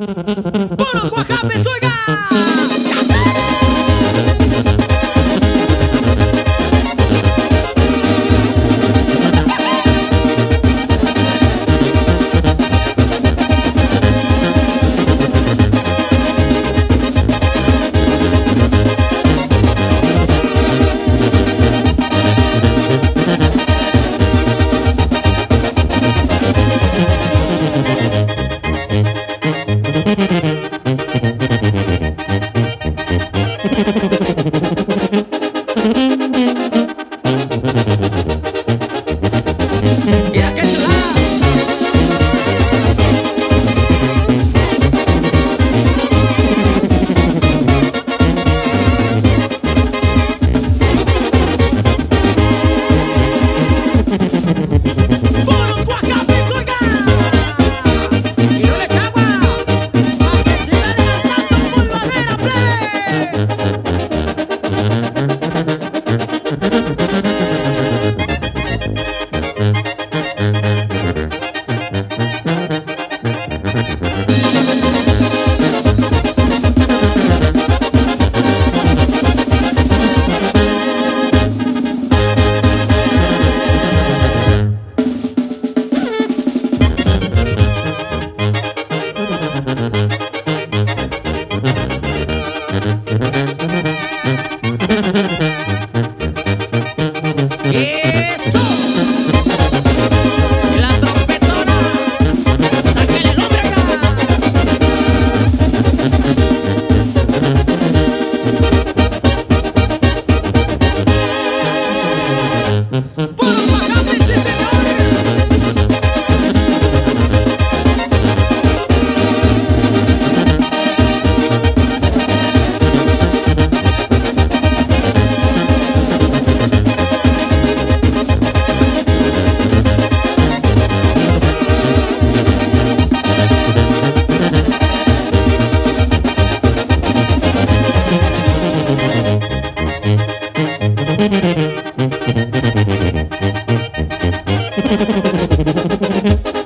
¡Puros guajapes, oiga! Isso! Thank you.